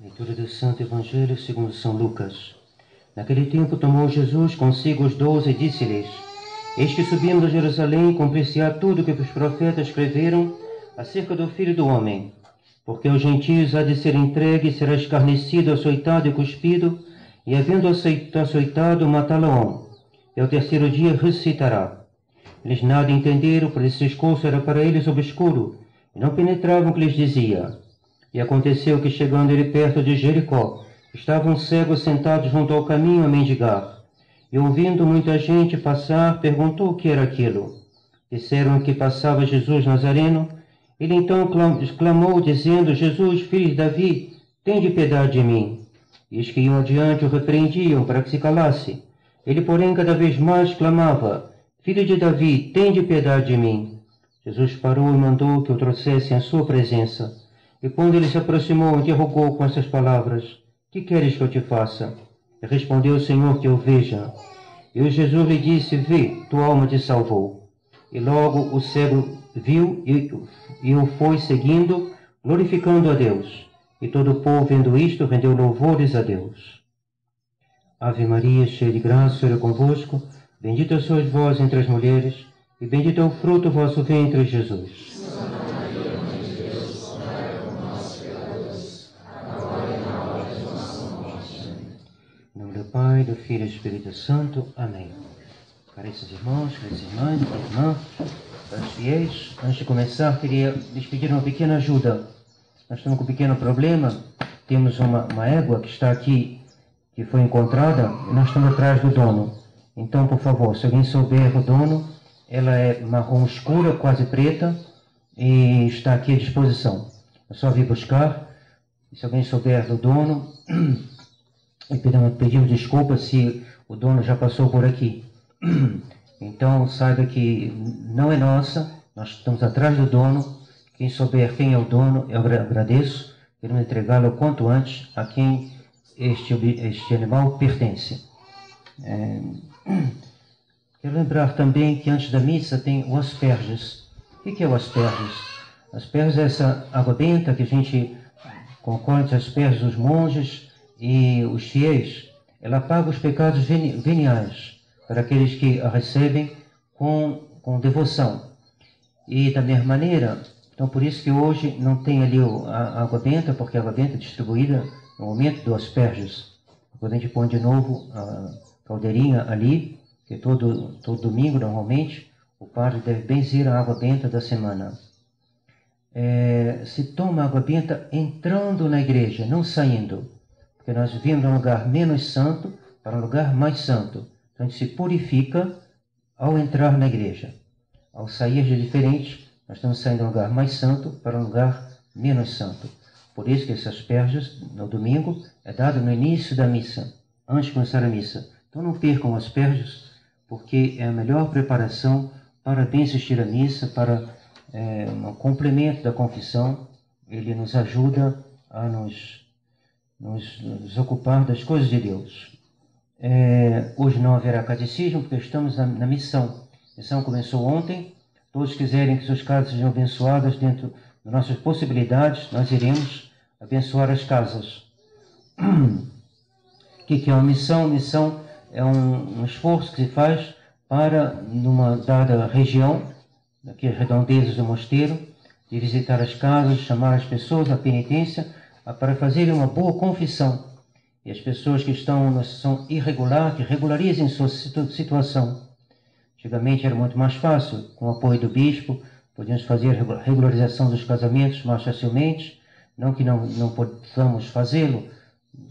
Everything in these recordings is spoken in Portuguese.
Leitura do Santo Evangelho segundo São Lucas. Naquele tempo tomou Jesus consigo os doze e disse-lhes: Eis que a Jerusalém cumprir-se-á tudo o que os profetas escreveram acerca do Filho do Homem. Porque aos gentios há de ser entregue, será escarnecido, açoitado e cuspido, e havendo açoitado, matá-lo-ão. E ao terceiro dia ressuscitará. Eles nada entenderam, por esse discurso era para eles obscuro, e não penetravam o que lhes dizia. E aconteceu que, chegando ele perto de Jericó, estavam cegos sentados junto ao caminho a mendigar. E ouvindo muita gente passar, perguntou o que era aquilo. Disseram que passava Jesus Nazareno. Ele então exclamou, dizendo: Jesus, filho de Davi, de piedade de mim. E os que iam adiante o repreendiam para que se calasse. Ele, porém, cada vez mais clamava: Filho de Davi, de piedade de mim. Jesus parou e mandou que o trouxessem à sua presença. E quando ele se aproximou, interrogou com essas palavras: Que queres que eu te faça? E respondeu o Senhor que eu veja. E Jesus lhe disse: Vê, tua alma te salvou. E logo o cego viu e, e o foi seguindo, glorificando a Deus. E todo o povo, vendo isto, rendeu louvores a Deus. Ave Maria, cheia de graça, o Senhor é convosco. Bendita sois vós entre as mulheres, e bendito é o fruto do vosso ventre, Jesus. Pai, do Filho e do Espírito Santo. Amém. Caríssimos irmãos, caríssimas irmãs, irmãs, caros fiéis, antes de começar, queria lhes pedir uma pequena ajuda. Nós estamos com um pequeno problema. Temos uma, uma égua que está aqui, que foi encontrada, e nós estamos atrás do dono. Então, por favor, se alguém souber o dono, ela é marrom escura, quase preta, e está aqui à disposição. É só vir buscar. Se alguém souber do dono, e pedimos, pedimos desculpa se o dono já passou por aqui. Então saiba que não é nossa, nós estamos atrás do dono. Quem souber quem é o dono, eu agradeço. Queremos entregá-lo quanto antes a quem este, este animal pertence. É... Quero lembrar também que antes da missa tem o asperges. O que é o asperges? Asperges é essa água benta que a gente concorda asperges dos monges e os fiéis, ela paga os pecados veniais para aqueles que a recebem com, com devoção. E da mesma maneira, então por isso que hoje não tem ali a água benta, porque a água benta é distribuída no momento do asperges. Depois a gente põe de novo a caldeirinha ali, que todo, todo domingo normalmente o padre deve benzer a água benta da semana. É, se toma água benta entrando na igreja, não saindo porque nós vivemos de um lugar menos santo para um lugar mais santo. Então a gente se purifica ao entrar na igreja. Ao sair de diferente, nós estamos saindo de um lugar mais santo para um lugar menos santo. Por isso que essas asperges, no domingo, é dado no início da missa, antes de começar a missa. Então não percam as asperges, porque é a melhor preparação para bem assistir a missa, para é, um complemento da confissão. Ele nos ajuda a nos nos, nos ocupar das coisas de Deus. É, hoje não haverá catecismo porque estamos na, na, missão. A missão começou ontem. Todos quiserem que suas casas sejam abençoadas dentro das nossas possibilidades, nós iremos abençoar as casas. O que, que é uma missão? Missão é um, um esforço que se faz para, numa dada região, aqui as redondezas do mosteiro, de visitar as casas, chamar as pessoas à penitência para fazerem uma boa confissão. E as pessoas que estão na situação irregular, que regularizem sua situação. Antigamente era muito mais fácil, com o apoio do bispo, podíamos fazer regularização dos casamentos mais facilmente. Não que não, não possamos fazê-lo,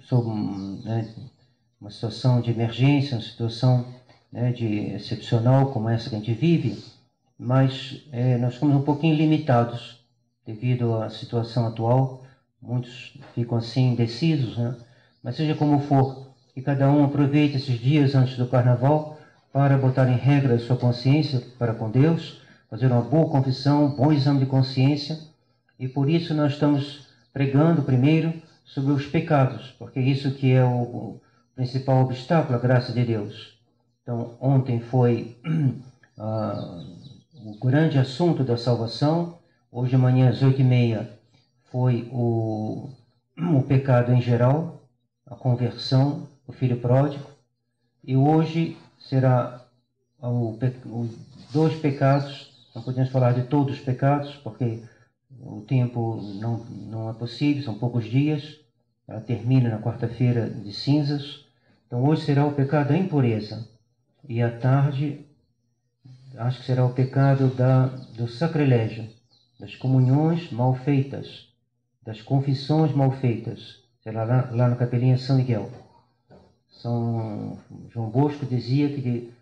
sob né, uma situação de emergência, uma situação né, de excepcional como essa que a gente vive, mas é, nós ficamos um pouquinho limitados devido à situação atual Muitos ficam assim indecisos, né? Mas seja como for, que cada um aproveite esses dias antes do carnaval para botar em regra a sua consciência para com Deus, fazer uma boa confissão, um bom exame de consciência. E por isso nós estamos pregando primeiro sobre os pecados, porque é isso que é o principal obstáculo à graça de Deus. Então, ontem foi uh, o grande assunto da salvação, hoje de manhã às oito e meia foi o, o pecado em geral, a conversão, o filho pródigo, e hoje será o, o, dois pecados, não podemos falar de todos os pecados, porque o tempo não, não é possível, são poucos dias, ela termina na quarta-feira de cinzas, então hoje será o pecado da impureza, e à tarde acho que será o pecado da, do sacrilégio, das comunhões mal feitas, das confissões mal feitas. Lá, lá na capelinha São Miguel. São João Bosco dizia que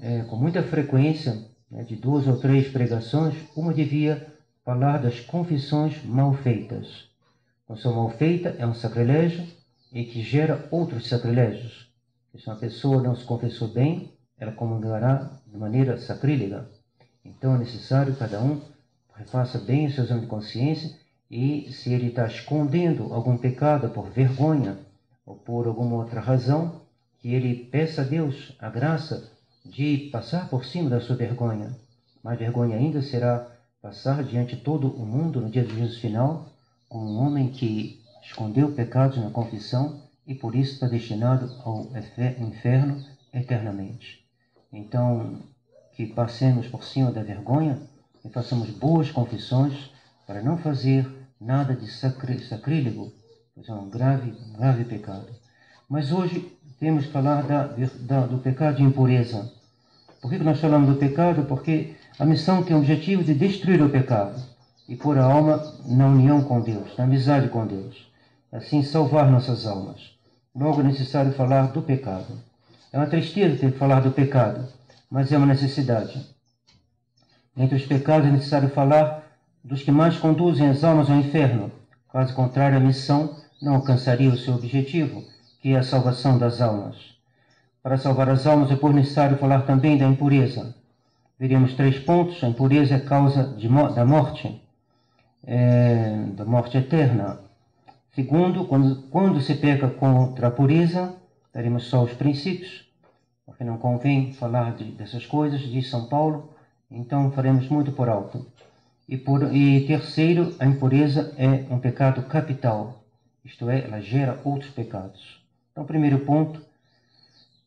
é, com muita frequência, né, de duas ou três pregações, uma devia falar das confissões mal feitas. Confissão mal feita é um sacrilégio e que gera outros sacrilégios. Se uma pessoa não se confessou bem, ela comungará de maneira sacrílega. Então é necessário que cada um refaça bem o seu exame de consciência e se ele está escondendo algum pecado por vergonha ou por alguma outra razão, que ele peça a Deus a graça de passar por cima da sua vergonha. Mais vergonha ainda será passar diante de todo o mundo no dia do juízo final como um homem que escondeu pecados na confissão e por isso está destinado ao inferno eternamente. Então, que passemos por cima da vergonha e façamos boas confissões para não fazer nada de sacrílego, pois é um grave, grave pecado. Mas hoje temos que falar da, da, do pecado de impureza. Por que nós falamos do pecado? Porque a missão tem o objetivo de destruir o pecado e pôr a alma na união com Deus, na amizade com Deus. Assim, salvar nossas almas. Logo é necessário falar do pecado. É uma tristeza ter que falar do pecado, mas é uma necessidade. Entre os pecados é necessário falar dos que mais conduzem as almas ao inferno. Caso contrário, a missão não alcançaria o seu objetivo, que é a salvação das almas. Para salvar as almas é por necessário falar também da impureza. Veremos três pontos. A impureza é causa de, da morte, é, da morte eterna. Segundo, quando, quando se peca contra a pureza, daremos só os princípios, porque não convém falar de, dessas coisas, diz São Paulo, então faremos muito por alto. E, por, e terceiro, a impureza é um pecado capital, isto é, ela gera outros pecados. Então, primeiro ponto,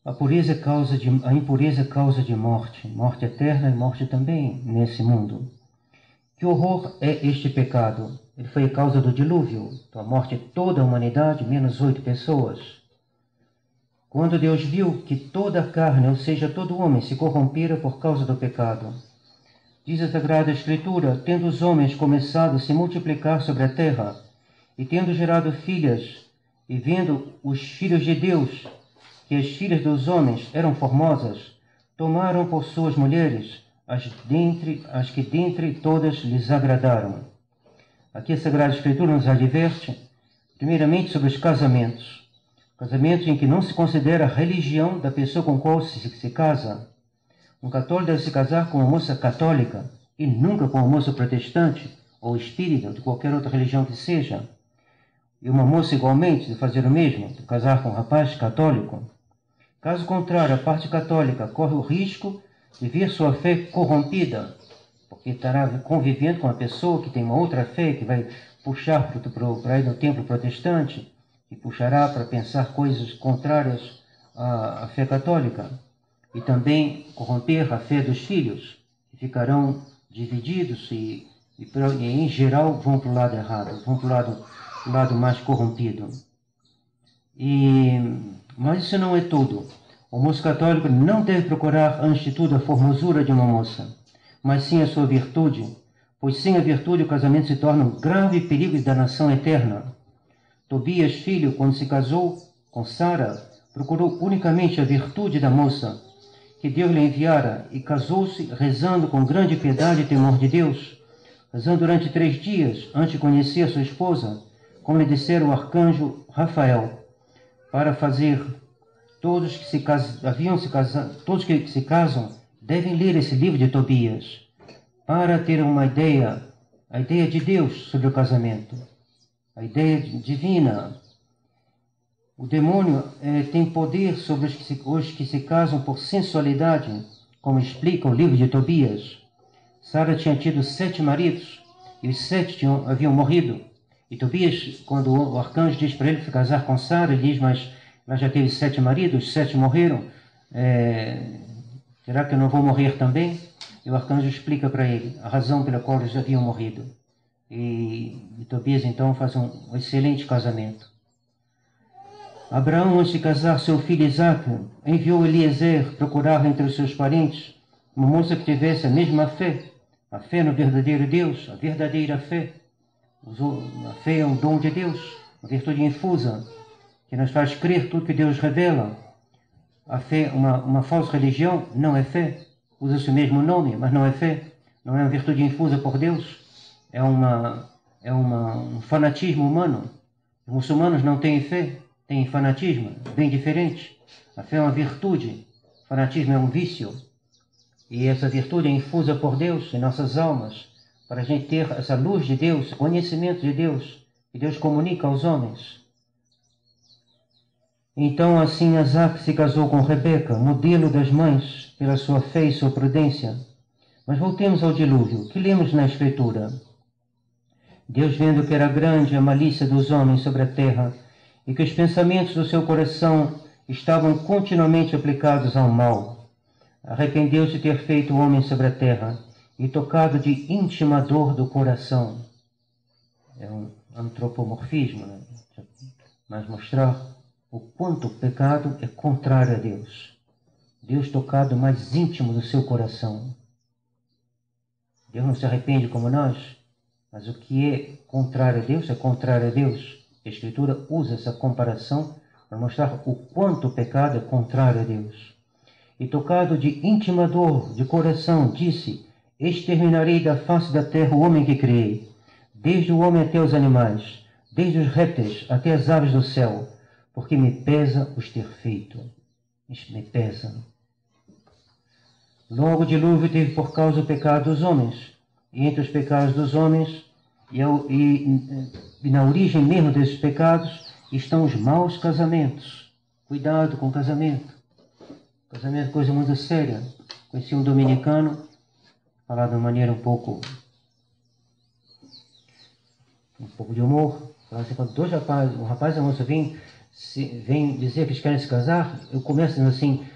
a, pureza causa de, a impureza causa de morte, morte eterna e morte também nesse mundo. Que horror é este pecado? Ele foi a causa do dilúvio, então a morte de toda a humanidade, menos oito pessoas. Quando Deus viu que toda a carne, ou seja, todo homem, se corrompera por causa do pecado, Diz a Sagrada Escritura: Tendo os homens começado a se multiplicar sobre a terra, e tendo gerado filhas, e vendo os filhos de Deus, que as filhas dos homens eram formosas, tomaram por suas mulheres as, dentre, as que dentre todas lhes agradaram. Aqui a Sagrada Escritura nos adverte, primeiramente, sobre os casamentos. Casamentos em que não se considera a religião da pessoa com qual se, se casa, um católico deve se casar com uma moça católica e nunca com uma moça protestante ou espírita ou de qualquer outra religião que seja. E uma moça igualmente de fazer o mesmo, de casar com um rapaz católico. Caso contrário, a parte católica corre o risco de ver sua fé corrompida, porque estará convivendo com uma pessoa que tem uma outra fé, que vai puxar para ir no templo protestante, e puxará para pensar coisas contrárias à, à fé católica e também corromper a fé dos filhos, que ficarão divididos e, e, e em geral, vão para o lado errado, vão para o lado, lado mais corrompido. E, mas isso não é tudo. O moço católico não deve procurar, antes de tudo, a formosura de uma moça, mas sim a sua virtude, pois sem a virtude o casamento se torna um grave perigo da nação eterna. Tobias, filho, quando se casou com Sara, procurou unicamente a virtude da moça, que Deus lhe enviara e casou-se rezando com grande piedade e temor de Deus, rezando durante três dias antes de conhecer sua esposa, como lhe dissera o arcanjo Rafael, para fazer todos que se casam, haviam se casado, todos que se casam devem ler esse livro de Tobias para ter uma ideia, a ideia de Deus sobre o casamento, a ideia divina o demônio é, tem poder sobre os que, se, os que se casam por sensualidade, como explica o livro de Tobias. Sara tinha tido sete maridos e os sete tinham, haviam morrido. E Tobias, quando o arcanjo diz para ele se casar com Sara, ele diz, mas ela já teve sete maridos, sete morreram, é, será que eu não vou morrer também? E o arcanjo explica para ele a razão pela qual eles haviam morrido. E, e Tobias então faz um excelente casamento. Abraão, antes de casar seu filho Isaac, enviou Eliezer procurar entre os seus parentes uma moça que tivesse a mesma fé, a fé no verdadeiro Deus, a verdadeira fé. A fé é um dom de Deus, uma virtude infusa, que nos faz crer tudo que Deus revela. A fé, uma, uma falsa religião, não é fé. Usa-se o mesmo nome, mas não é fé. Não é uma virtude infusa por Deus. É, uma, é uma, um fanatismo humano. Os muçulmanos não têm fé, têm fanatismo, bem diferente. A fé é uma virtude, fanatismo é um vício. E essa virtude é infusa por Deus em nossas almas, para a gente ter essa luz de Deus, conhecimento de Deus, que Deus comunica aos homens. Então assim Isaac se casou com Rebeca, modelo das mães, pela sua fé e sua prudência. Mas voltemos ao dilúvio, que lemos na Escritura. Deus, vendo que era grande a malícia dos homens sobre a terra, e que os pensamentos do seu coração estavam continuamente aplicados ao mal, arrependeu-se de ter feito o homem sobre a terra e tocado de íntima dor do coração. É um antropomorfismo, né? mas mostrar o quanto o pecado é contrário a Deus. Deus tocado mais íntimo do seu coração. Deus não se arrepende como nós, mas o que é contrário a Deus é contrário a Deus. A Escritura usa essa comparação para mostrar o quanto o pecado é contrário a Deus. E tocado de íntima dor de coração, disse: Exterminarei da face da terra o homem que criei, desde o homem até os animais, desde os répteis até as aves do céu, porque me pesa os ter feito. Me pesa. Logo o dilúvio teve por causa o pecado dos homens, e entre os pecados dos homens, e, e, e na origem mesmo desses pecados, estão os maus casamentos. Cuidado com o casamento. Casamento é coisa muito séria. Conheci um dominicano falar de uma maneira um pouco um pouco de humor. Falava assim, quando dois rapazes, um rapaz e uma moça vêm, vêm dizer que eles querem se casar, eu começo dizendo assim,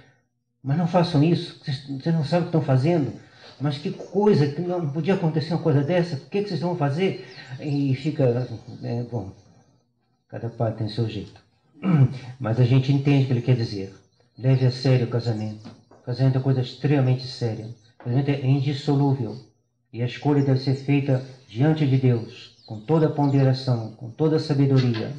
mas não façam isso, vocês não sabem o que estão fazendo. Mas que coisa, que não podia acontecer uma coisa dessa, o que, que vocês vão fazer? E fica, é, bom, cada pai tem seu jeito. Mas a gente entende o que ele quer dizer. Leve a sério o casamento. O casamento é coisa extremamente séria. O casamento é indissolúvel. E a escolha deve ser feita diante de Deus, com toda a ponderação, com toda a sabedoria.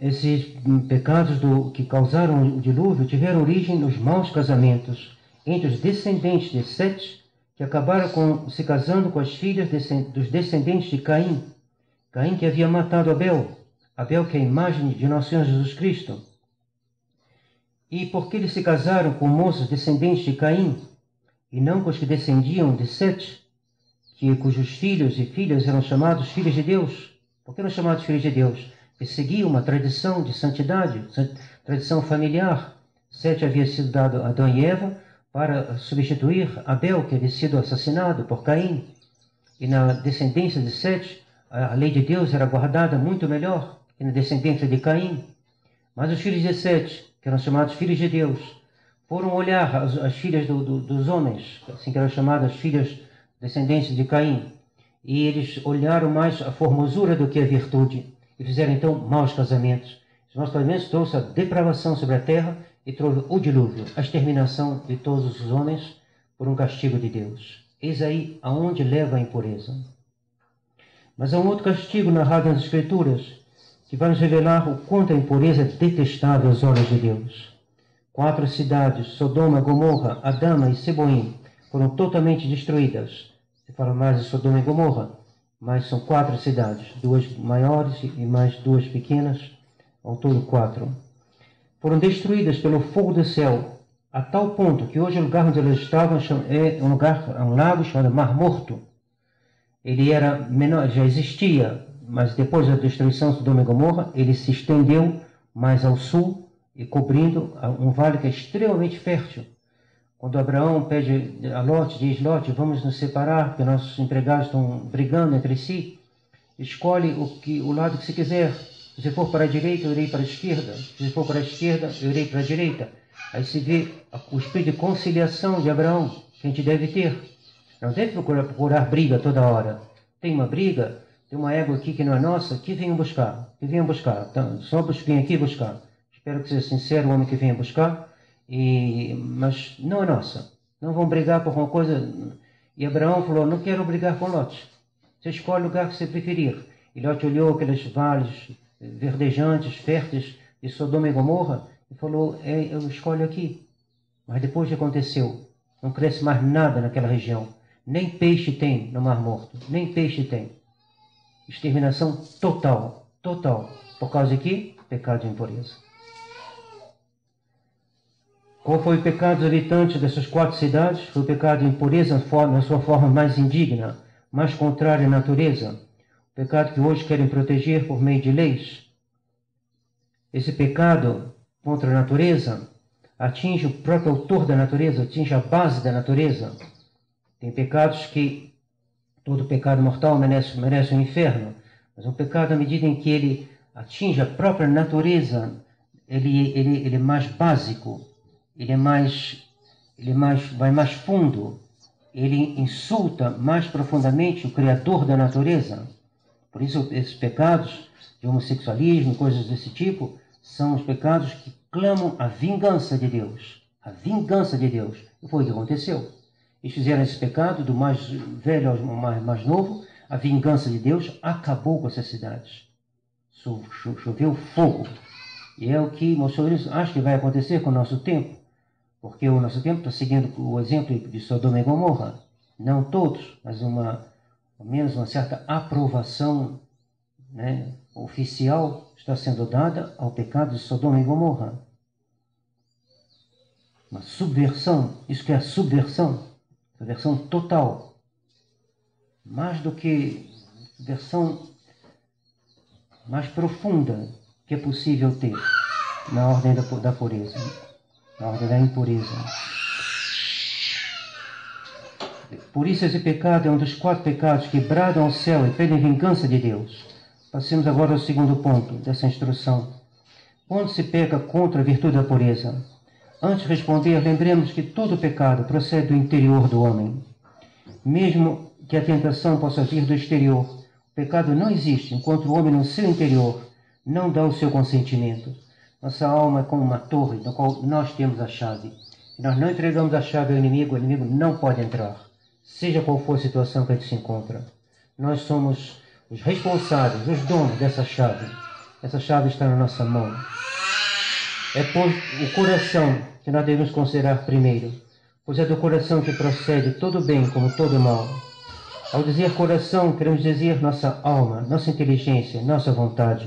Esses pecados do, que causaram o dilúvio tiveram origem nos maus casamentos entre os descendentes de Sete, que acabaram com, se casando com as filhas dos descendentes de Caim. Caim que havia matado Abel, Abel que é a imagem de nosso Senhor Jesus Cristo. E porque eles se casaram com moços descendentes de Caim, e não com os que descendiam de Sete, que, cujos filhos e filhas eram chamados filhos de Deus. Por que eram chamados filhos de Deus? Porque seguiam uma tradição de santidade, tradição familiar. Sete havia sido dado a Adão e Eva para substituir Abel, que havia sido assassinado por Caim. E na descendência de Sete, a lei de Deus era guardada muito melhor que na descendência de Caim. Mas os filhos de Sete que eram chamados filhos de Deus, foram olhar as, as filhas do, do, dos homens, assim que eram chamadas filhas descendentes de Caim, e eles olharam mais a formosura do que a virtude, e fizeram então maus casamentos. Os maus casamentos trouxe a depravação sobre a terra e trouxe o dilúvio, a exterminação de todos os homens por um castigo de Deus. Eis aí aonde leva a impureza. Mas há um outro castigo narrado nas Escrituras, que vai nos revelar o quanto a impureza é detestável aos olhos de Deus. Quatro cidades, Sodoma, Gomorra, Adama e Seboim, foram totalmente destruídas. Se fala mais de Sodoma e Gomorra, mas são quatro cidades, duas maiores e mais duas pequenas, ao todo quatro. Foram destruídas pelo fogo do céu, a tal ponto que hoje o lugar onde elas estavam é um lugar, é um lago chamado Mar Morto. Ele era menor, já existia, mas depois da destruição de Sodoma e Gomorra, ele se estendeu mais ao sul e cobrindo um vale que é extremamente fértil. Quando Abraão pede a Lot, diz Lot, vamos nos separar, porque nossos empregados estão brigando entre si, escolhe o, que, o lado que você quiser. Se for para a direita, eu irei para a esquerda. Se for para a esquerda, eu irei para a direita. Aí se vê o espírito de conciliação de Abraão que a gente deve ter. Não deve procurar, procurar briga toda hora. Tem uma briga, tem uma égua aqui que não é nossa, que venham buscar. Que venham buscar. Então, só vem aqui buscar. Espero que seja sincero o homem que venha buscar. E, mas não é nossa. Não vão brigar por uma coisa. E Abraão falou: Não quero brigar com Lot. Você escolhe o lugar que você preferir. E Lot olhou aqueles vales verdejantes, férteis de Sodoma e Gomorra e falou: é, Eu escolho aqui. Mas depois que aconteceu? Não cresce mais nada naquela região. Nem peixe tem no Mar Morto. Nem peixe tem. Exterminação total. Total. Por causa de quê? Pecado de impureza. Qual foi o pecado dos habitantes dessas quatro cidades? Foi o pecado de impureza na sua forma mais indigna mais contrária à natureza, pecado que hoje querem proteger por meio de leis. Esse pecado contra a natureza atinge o próprio autor da natureza, atinge a base da natureza. Tem pecados que todo pecado mortal merece, merece o um inferno, mas um pecado à medida em que ele atinge a própria natureza, ele, ele, ele é mais básico, ele é mais, ele é mais, vai mais fundo, ele insulta mais profundamente o Criador da natureza. Por isso, esses pecados de homossexualismo, coisas desse tipo, são os pecados que clamam a vingança de Deus. A vingança de Deus. E foi o que aconteceu. Eles fizeram esse pecado, do mais velho ao mais, mais novo, a vingança de Deus acabou com essas cidades. Choveu fogo. E é o que Mussolini acha que vai acontecer com o nosso tempo. Porque o nosso tempo está seguindo o exemplo de Sodoma e Gomorra. Não todos, mas uma, ao menos uma certa aprovação né, oficial está sendo dada ao pecado de Sodoma e Gomorra. Uma subversão, isso que é subversão, subversão total. Mais do que versão mais profunda que é possível ter na ordem da, da pureza na ordem da impureza. Por isso, esse pecado é um dos quatro pecados que bradam ao céu e pedem vingança de Deus. Passemos agora ao segundo ponto dessa instrução. Onde se peca contra a virtude da pureza? Antes de responder, lembremos que todo pecado procede do interior do homem. Mesmo que a tentação possa vir do exterior, o pecado não existe enquanto o homem no seu interior não dá o seu consentimento. Nossa alma é como uma torre na qual nós temos a chave. Se nós não entregamos a chave ao inimigo, o inimigo não pode entrar, seja qual for a situação que a gente se encontra. Nós somos os responsáveis, os donos dessa chave. Essa chave está na nossa mão. É por o coração que nós devemos considerar primeiro, pois é do coração que procede todo bem como todo mal. Ao dizer coração, queremos dizer nossa alma, nossa inteligência, nossa vontade.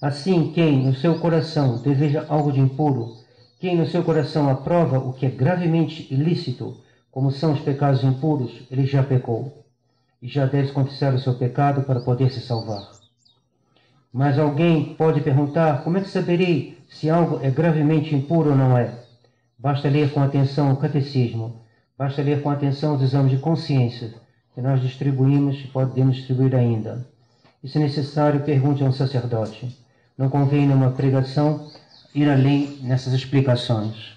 Assim, quem no seu coração deseja algo de impuro, quem no seu coração aprova o que é gravemente ilícito, como são os pecados impuros, ele já pecou e já deve confessar o seu pecado para poder se salvar. Mas alguém pode perguntar: como é que saberei se algo é gravemente impuro ou não é? Basta ler com atenção o catecismo, basta ler com atenção os exames de consciência que nós distribuímos e podemos distribuir ainda. E se necessário, pergunte a um sacerdote. Não convém numa pregação ir além nessas explicações.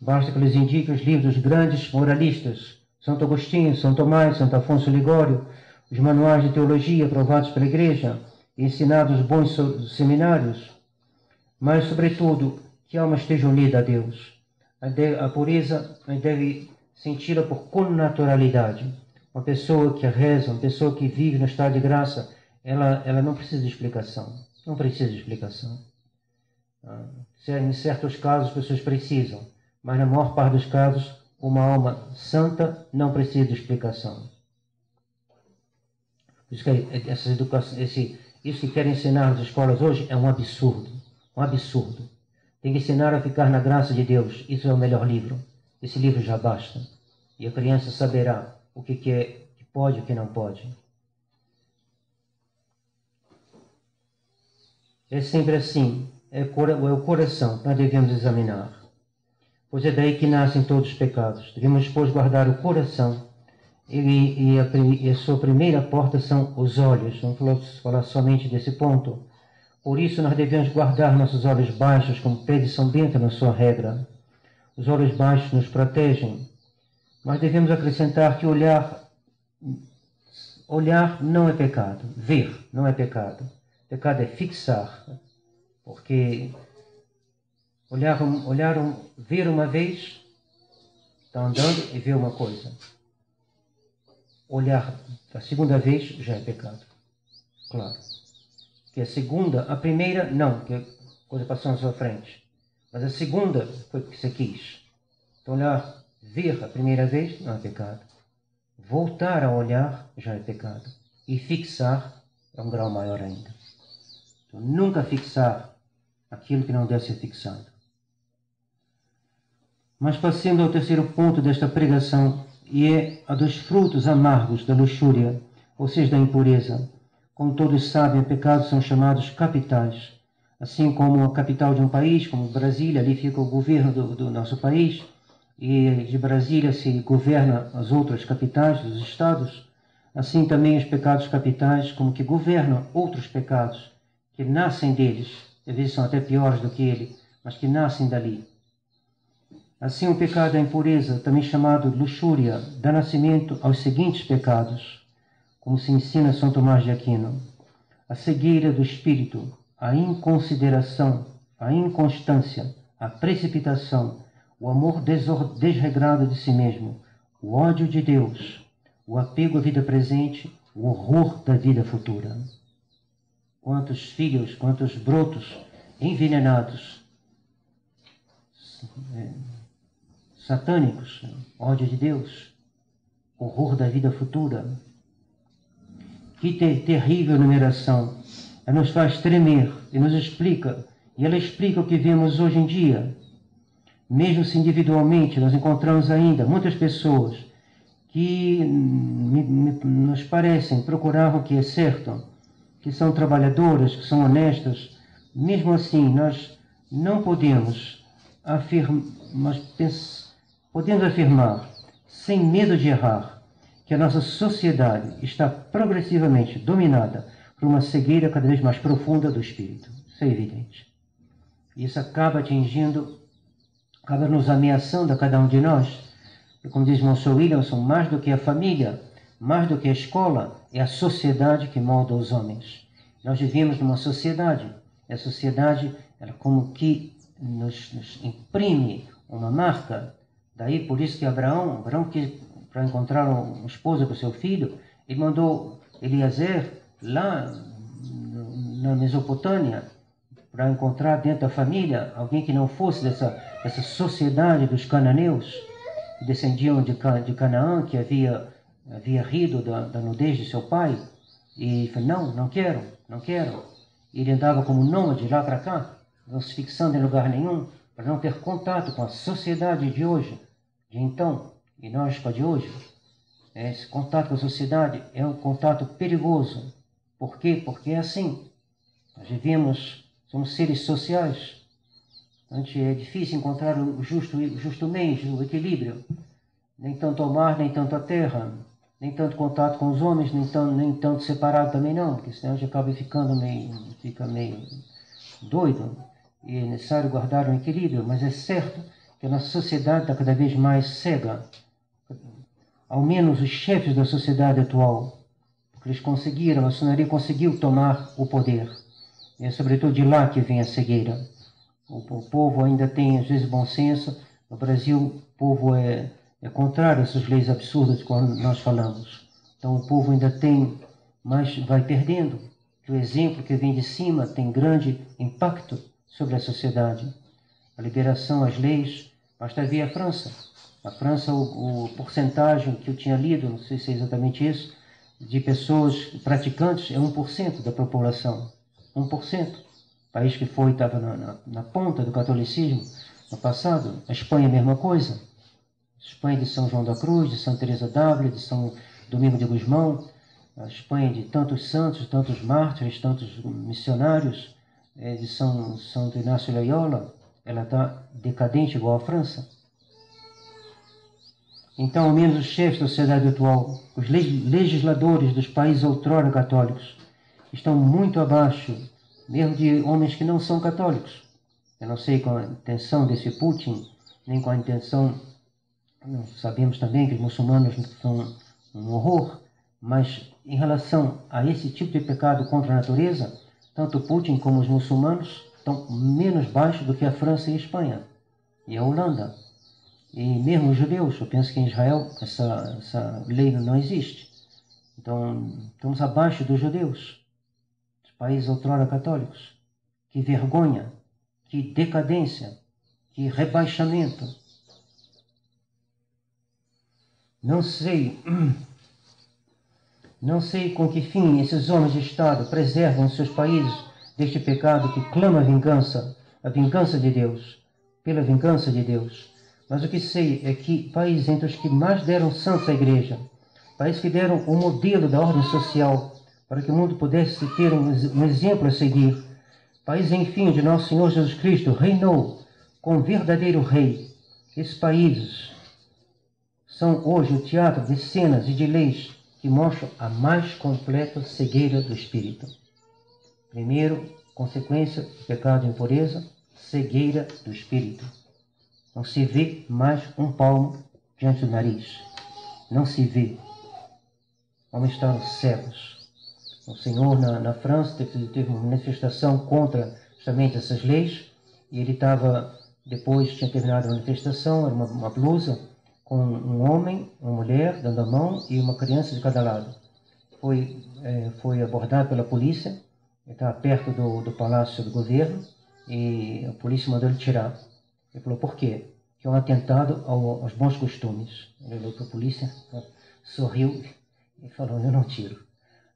Basta que lhes indique os livros grandes moralistas, Santo Agostinho, São Tomás, Santo Afonso Ligório, os manuais de teologia aprovados pela Igreja ensinados bons seminários, mas, sobretudo, que a alma esteja unida a Deus. A pureza deve senti-la por connaturalidade. Uma pessoa que reza, uma pessoa que vive no estado de graça, ela, ela não precisa de explicação. Não precisa de explicação. Ah, em certos casos, as pessoas precisam, mas na maior parte dos casos, uma alma santa não precisa de explicação. Isso que essas educações, esse, isso que querem ensinar nas escolas hoje é um absurdo. Um absurdo. Tem que ensinar a ficar na graça de Deus. Isso é o melhor livro. Esse livro já basta. E a criança saberá o que, que é que pode e o que não pode. É sempre assim. É, é o coração que nós devemos examinar. Pois é daí que nascem todos os pecados. Devemos, pois, guardar o coração ele, e, a, e a sua primeira porta são os olhos. Vamos falar somente desse ponto. Por isso, nós devemos guardar nossos olhos baixos, como pede São Bento na sua regra. Os olhos baixos nos protegem, mas devemos acrescentar que olhar, olhar não é pecado, ver não é pecado. Pecado é fixar, porque olhar, olhar ver uma vez, está andando e vê uma coisa. Olhar a segunda vez já é pecado, claro. Que a segunda, a primeira não, que a coisa passou na sua frente. Mas a segunda foi o que você quis. Então olhar, ver a primeira vez não é pecado. Voltar a olhar já é pecado. E fixar é um grau maior ainda. Então, nunca fixar aquilo que não deve ser fixado. Mas passando ao terceiro ponto desta pregação, e é a dos frutos amargos da luxúria, ou seja, da impureza. Como todos sabem, pecados são chamados capitais. Assim como a capital de um país, como Brasília, ali fica o governo do, do nosso país, e de Brasília se governa as outras capitais dos estados, assim também os pecados capitais, como que governam outros pecados que nascem deles, às vezes são até piores do que ele, mas que nascem dali. Assim, o pecado da impureza, também chamado luxúria, dá nascimento aos seguintes pecados, como se ensina São Tomás de Aquino: a cegueira do espírito, a inconsideração, a inconstância, a precipitação, o amor desregrado de si mesmo, o ódio de Deus, o apego à vida presente, o horror da vida futura. Quantos filhos, quantos brotos envenenados, é, satânicos, ódio de Deus, horror da vida futura. Que ter, terrível numeração! Ela nos faz tremer e nos explica, e ela explica o que vemos hoje em dia. Mesmo se individualmente, nós encontramos ainda muitas pessoas que me, me, nos parecem procurar o que é certo, que são trabalhadoras, que são honestas, mesmo assim nós não podemos afirmar, mas podemos afirmar, sem medo de errar, que a nossa sociedade está progressivamente dominada por uma cegueira cada vez mais profunda do espírito. Isso é evidente. Isso acaba atingindo, acaba nos ameaçando a cada um de nós. E como diz Monson Williamson, mais do que a família, mais do que a escola, é a sociedade que molda os homens. Nós vivemos numa sociedade. E a sociedade, ela como que nos, nos imprime uma marca. Daí, por isso que Abraão, Abraão que para encontrar um esposa para o seu filho, ele mandou Eliezer lá na Mesopotâmia para encontrar dentro da família alguém que não fosse dessa, dessa sociedade dos cananeus, que descendiam de, de Canaã, que havia havia rido da, da nudez de seu pai e falou, não, não quero, não quero. Ele andava como nômade lá para cá, não se fixando em lugar nenhum, para não ter contato com a sociedade de hoje, de então, e nós com a de hoje. Esse contato com a sociedade é um contato perigoso. Por quê? Porque é assim. Nós vivemos, somos seres sociais. Antes é difícil encontrar o justo, justo meio, o equilíbrio. Nem tanto ao mar, nem tanto à terra nem tanto contato com os homens, nem, tão, nem tanto separado também não, porque senão a gente acaba ficando meio, fica meio doido. E é necessário guardar um equilíbrio, mas é certo que a nossa sociedade está cada vez mais cega. Ao menos os chefes da sociedade atual, porque eles conseguiram, a maçonaria conseguiu tomar o poder. E é sobretudo de lá que vem a cegueira. O, o povo ainda tem, às vezes, bom senso. No Brasil, o povo é é contrário a essas leis absurdas que nós falamos. Então o povo ainda tem, mas vai perdendo. O exemplo que vem de cima tem grande impacto sobre a sociedade. A liberação, as leis, basta ver a França. A França, o, o porcentagem que eu tinha lido, não sei se é exatamente isso, de pessoas praticantes é 1% da população. 1%. País que foi, estava na, na, na ponta do catolicismo no passado. A Espanha, a mesma coisa. Espanha de São João da Cruz, de Santa Teresa d'Ávila, de São Domingo de Gusmão, a Espanha de tantos santos, tantos mártires, tantos missionários, é, de São Santo Inácio Loyola, ela está decadente igual a França. Então, ao menos os chefes da sociedade atual, os legisladores dos países outrora católicos, estão muito abaixo, mesmo de homens que não são católicos. Eu não sei qual a intenção desse Putin, nem qual a intenção. Sabemos também que os muçulmanos são um horror, mas em relação a esse tipo de pecado contra a natureza, tanto Putin como os muçulmanos estão menos baixos do que a França e a Espanha e a Holanda. E mesmo os judeus, eu penso que em Israel essa, essa lei não existe. Então, estamos abaixo dos judeus, dos países outrora católicos. Que vergonha, que decadência, que rebaixamento. Não sei, não sei com que fim esses homens de Estado preservam seus países deste pecado que clama vingança, a vingança de Deus, pela vingança de Deus. Mas o que sei é que países entre os que mais deram santos à igreja, países que deram o modelo da ordem social para que o mundo pudesse ter um, exemplo a seguir, países, enfim, de nosso Senhor Jesus Cristo reinou como verdadeiro rei. Esses países são hoje o teatro de cenas e de leis que mostram a mais completa cegueira do espírito. Primeiro, consequência do pecado de impureza, cegueira do espírito. Não se vê mais um palmo diante do nariz. Não se vê. Homens estão cegos. O Senhor, na, na França, teve, teve uma manifestação contra justamente essas leis. E ele estava, depois tinha terminado a manifestação, era uma, uma blusa com um homem, uma mulher dando a mão e uma criança de cada lado. Foi, é, foi abordado pela polícia, ele estava perto do, do palácio do governo e a polícia mandou ele tirar. Ele falou, por quê? Que é um atentado ao, aos bons costumes. Ele olhou para a polícia, sorriu e falou, eu não tiro.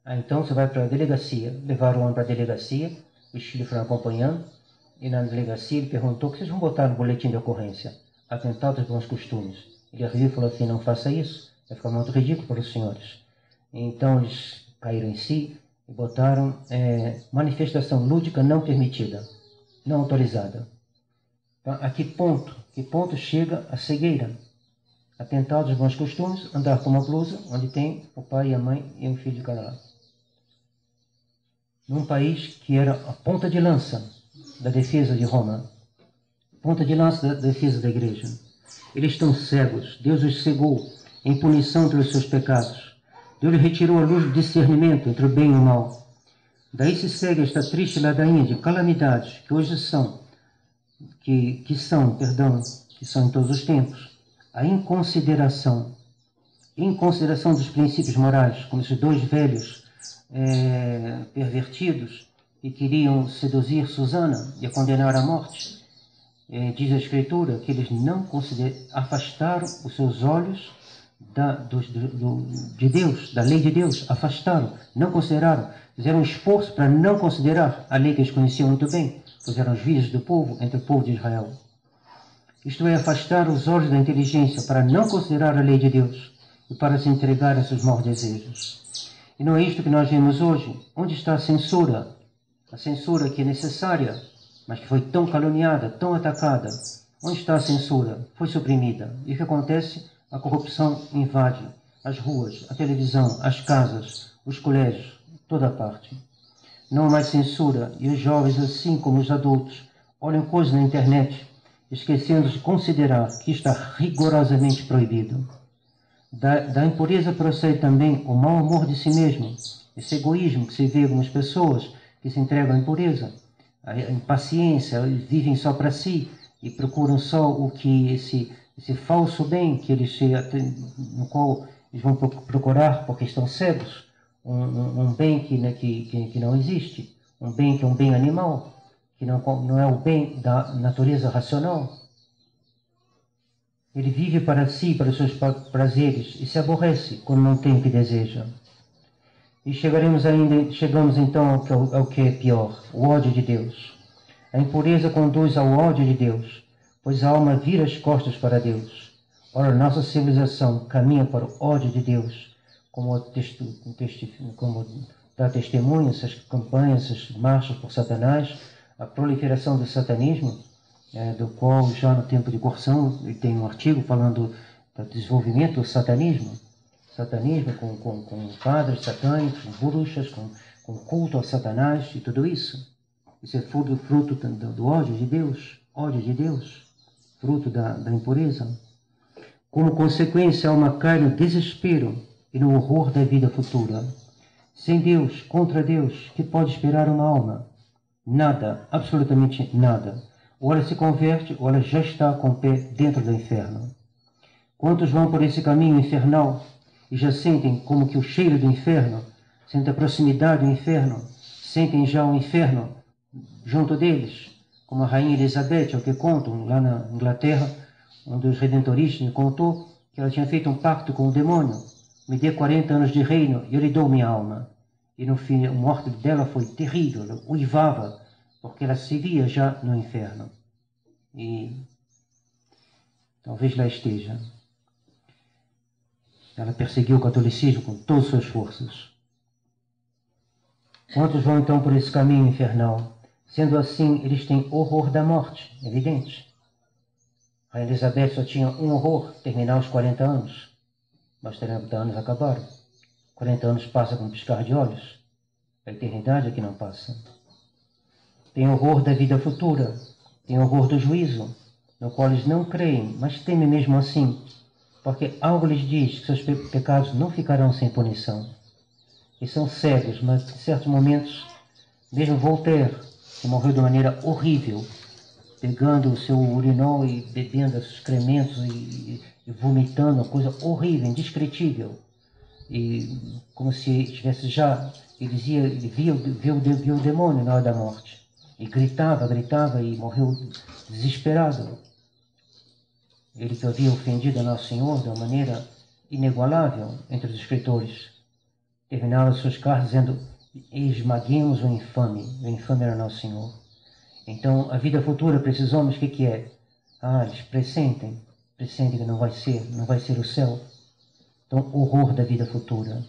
Ah, então você vai para a delegacia. Levaram o homem para a delegacia, os filhos foram acompanhando, e na delegacia ele perguntou, o que vocês vão botar no boletim de ocorrência? Atentado aos bons costumes. Ele riu e falou assim, não faça isso, vai ficar muito ridículo para os senhores. Então eles caíram em si e botaram é, manifestação lúdica não permitida, não autorizada. Tá? A que ponto? Que ponto chega a cegueira? Atentado aos bons costumes, andar com uma blusa onde tem o pai e a mãe e um filho de cada lado. Num país que era a ponta de lança da defesa de Roma, ponta de lança da defesa da igreja. Eles estão cegos, Deus os cegou em punição pelos seus pecados. Deus retirou a luz do discernimento entre o bem e o mal. Daí se segue esta triste ladainha de calamidades que hoje são que, que são, perdão, que são em todos os tempos, a inconsideração, inconsideração dos princípios morais, como esses dois velhos é, pervertidos que queriam seduzir Susana e a condenar à morte. É, diz a Escritura que eles não afastaram os seus olhos da, do, do, de Deus, da lei de Deus, afastaram, não consideraram, fizeram um esforço para não considerar a lei que eles conheciam muito bem pois eram os vícios do povo entre o povo de Israel. Isto é, afastar os olhos da inteligência para não considerar a lei de Deus e para se entregar a seus maus desejos. E não é isto que nós vemos hoje. Onde está a censura? A censura que é necessária, mas que foi tão caluniada, tão atacada. Onde está a censura? Foi suprimida. E o que acontece? A corrupção invade as ruas, a televisão, as casas, os colégios, toda parte. Não há mais censura e os jovens, assim como os adultos, olham coisas na internet, esquecendo de considerar que está rigorosamente proibido. Da, da impureza procede também o mau amor de si mesmo, esse egoísmo que se vê em algumas pessoas que se entregam à impureza, a impaciência, vivem só para si e procuram só o que esse, esse falso bem que eles se, no qual eles vão procurar porque estão cegos um, um bem que, né, que, que, que, não existe, um bem que é um bem animal, que não, não é o bem da natureza racional. Ele vive para si, para os seus prazeres, e se aborrece quando não tem o que deseja. E chegaremos ainda, chegamos então ao que, ao que é pior, o ódio de Deus. A impureza conduz ao ódio de Deus, pois a alma vira as costas para Deus. Ora, nossa civilização caminha para o ódio de Deus como, como dá testemunho essas campanhas, essas marchas por Satanás, a proliferação do satanismo, é, do qual já no tempo de Corsão tem um artigo falando do desenvolvimento do satanismo. Satanismo com, com, com padres satânicos, com bruxas, com, com culto a Satanás e tudo isso. Isso é fruto, fruto do, do ódio de Deus, ódio de Deus, fruto da, da impureza. Como consequência, há uma cai no desespero e no horror da vida futura. Sem Deus, contra Deus, que pode esperar uma alma? Nada, absolutamente nada. Ou ela se converte, ou ela já está com o pé dentro do inferno. Quantos vão por esse caminho infernal e já sentem como que o cheiro do inferno, sentem a proximidade do inferno, sentem já o inferno junto deles, como a rainha Elizabeth, o que contam lá na Inglaterra, um dos redentoristas me contou que ela tinha feito um pacto com o demônio, me dê 40 anos de reino e eu lhe dou minha alma. E no fim, a morte dela foi terrível, ela uivava, porque ela se via já no inferno. E talvez lá esteja. Ela perseguiu o catolicismo com todas as suas forças. Quantos vão então por esse caminho infernal? Sendo assim, eles têm horror da morte, evidente. A Elizabeth só tinha um horror, terminar os 40 anos. Mas 30 anos acabaram. 40 anos passa com um piscar de olhos. A eternidade é que não passa. Tem horror da vida futura. Tem horror do juízo, no qual eles não creem, mas temem mesmo assim, porque algo lhes diz que seus pe pecados não ficarão sem punição. E são cegos, mas em certos momentos, mesmo Voltaire, morreu de maneira horrível, pegando o seu urinol e bebendo os excrementos e, e vomitando, uma coisa horrível, indescritível. E como se estivesse já, ele dizia, ele via, o demônio na hora da morte. E gritava, gritava e morreu desesperado. Ele que havia ofendido a Nosso Senhor de uma maneira inigualável entre os escritores. Terminava suas cartas dizendo, esmaguemos o infame. O infame era Nosso Senhor. Então, a vida futura para esses homens, o que, que é? Ah, eles pressentem, pressentem que não vai ser, não vai ser o céu. Então, horror da vida futura.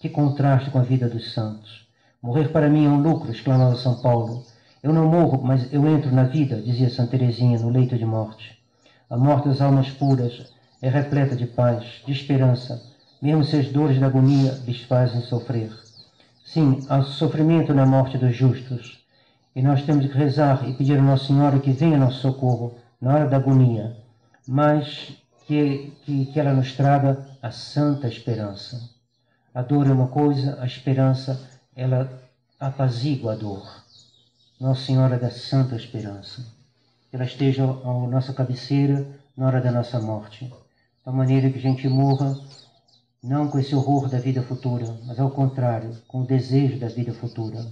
Que contraste com a vida dos santos. Morrer para mim é um lucro, exclamava São Paulo. Eu não morro, mas eu entro na vida, dizia Santa Teresinha no leito de morte. A morte das almas puras é repleta de paz, de esperança, mesmo se as dores da agonia lhes fazem sofrer. Sim, há sofrimento na morte dos justos, e nós temos que rezar e pedir a Nossa Senhora que venha ao nosso socorro na hora da agonia, mas que, que, que ela nos traga a santa esperança. A dor é uma coisa, a esperança, ela apazigua a dor. Nossa Senhora da Santa Esperança. Que ela esteja à nossa cabeceira na hora da nossa morte, da maneira que a gente morra não com esse horror da vida futura, mas ao contrário, com o desejo da vida futura.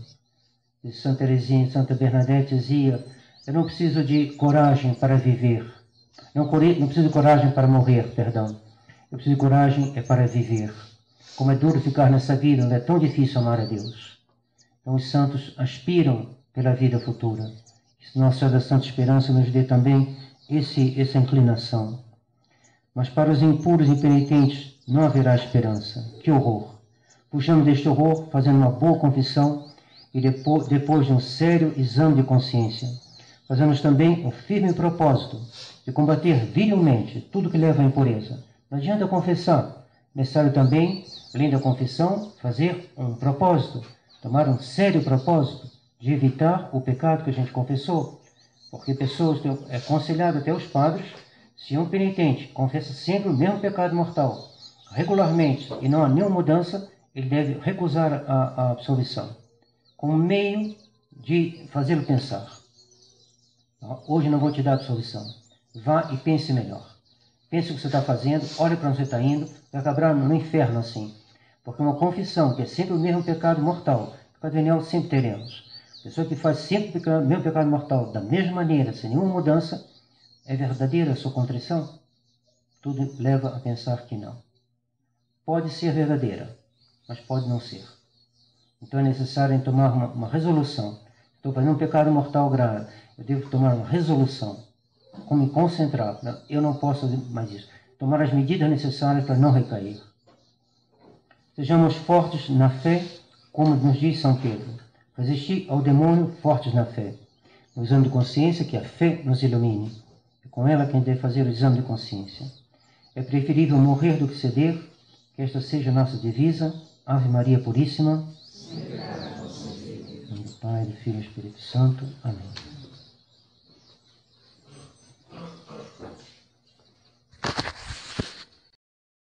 E Santa Teresinha, Santa Bernadette dizia: Eu não preciso de coragem para viver, não, não preciso de coragem para morrer, perdão. Eu preciso de coragem é para viver. Como é duro ficar nessa vida onde é tão difícil amar a Deus. Então os santos aspiram pela vida futura. Que Nossa Senhora da Santa Esperança nos dê também esse, essa inclinação. Mas para os impuros e penitentes não haverá esperança. Que horror! Puxamos deste horror, fazendo uma boa confissão e depois, depois de um sério exame de consciência, fazemos também um firme propósito de combater vilmente tudo que leva à impureza. Não adianta confessar, necessário também, além da confissão, fazer um propósito, tomar um sério propósito de evitar o pecado que a gente confessou. Porque pessoas, é aconselhado até os padres, se um penitente confessa sempre o mesmo pecado mortal, regularmente, e não há nenhuma mudança, ele deve recusar a, a absolvição, como meio de fazê-lo pensar. Hoje não vou te dar absolvição. Vá e pense melhor. Pense o que você está fazendo, olhe para onde você está indo, vai acabar no inferno assim. Porque uma confissão, que é sempre o mesmo pecado mortal, pecado venial sempre teremos. Pessoa que faz sempre o mesmo pecado mortal da mesma maneira, sem nenhuma mudança, é verdadeira a sua contrição? Tudo leva a pensar que não. Pode ser verdadeira, mas pode não ser. Então é necessário tomar uma, uma resolução. Estou fazendo um pecado mortal grave. Eu devo tomar uma resolução. Como me concentrar. Eu não posso mais isso. Tomar as medidas necessárias para não recair. Sejamos fortes na fé, como nos diz São Pedro. Resistir ao demônio fortes na fé. De consciência, que a fé nos ilumine. É com ela que a gente deve fazer o exame de consciência. É preferível morrer do que ceder. Que esta seja a nossa divisa. Ave Maria Puríssima. Em nome do Pai, do Filho e do Espírito Santo. Amém.